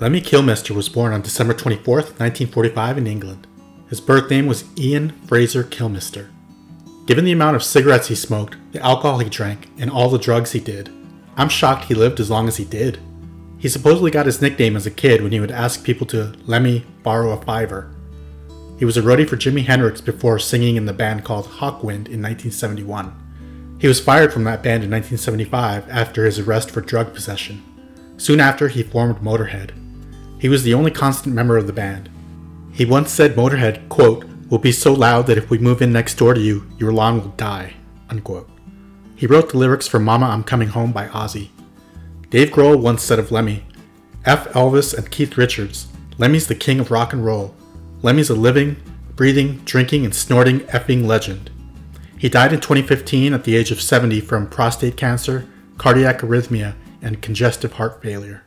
Lemmy Kilmister was born on December 24, 1945 in England. His birth name was Ian Fraser Kilmister. Given the amount of cigarettes he smoked, the alcohol he drank, and all the drugs he did, I'm shocked he lived as long as he did. He supposedly got his nickname as a kid when he would ask people to let me borrow a fiver. He was a roadie for Jimi Hendrix before singing in the band called Hawkwind in 1971. He was fired from that band in 1975 after his arrest for drug possession. Soon after, he formed Motorhead. He was the only constant member of the band. He once said Motorhead, quote, will be so loud that if we move in next door to you, your lawn will die, unquote. He wrote the lyrics for Mama I'm Coming Home by Ozzy. Dave Grohl once said of Lemmy, F. Elvis and Keith Richards, Lemmy's the king of rock and roll. Lemmy's a living, breathing, drinking, and snorting effing legend. He died in 2015 at the age of 70 from prostate cancer, cardiac arrhythmia, and congestive heart failure.